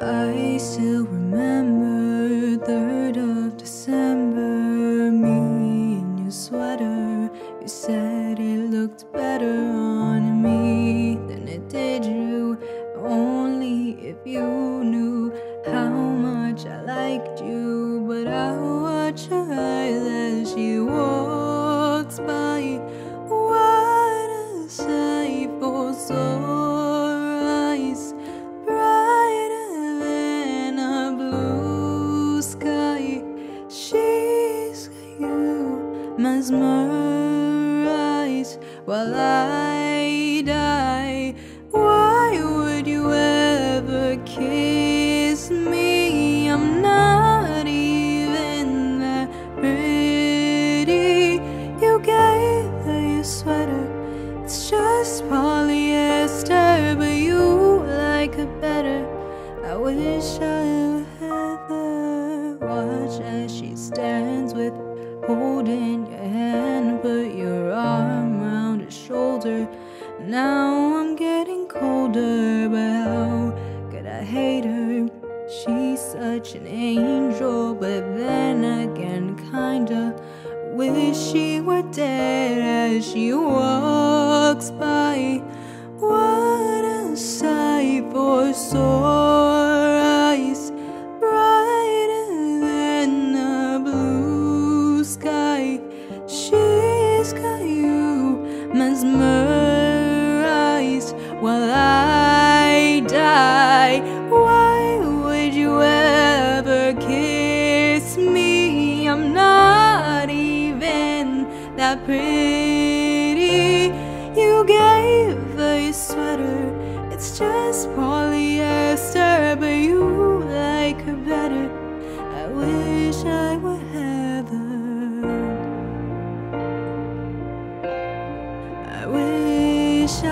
I still remember the 3rd of December Me in your sweater. You said it looked better on me than it did you. Only if you knew how much I liked you But I mesmerized while I die. Why would you ever kiss me? I'm not even that pretty. You gave her your sweater, it's just polyester, but you like it better. I wish I arm around her shoulder. Now I'm getting colder, but how could I hate her? She's such an angel, but then again, kinda wish she were dead as she walks by. What a sight for sore mesmerized while I die. Why would you ever kiss me? I'm not even that pretty. You gave your sweater, it's just polyester, wish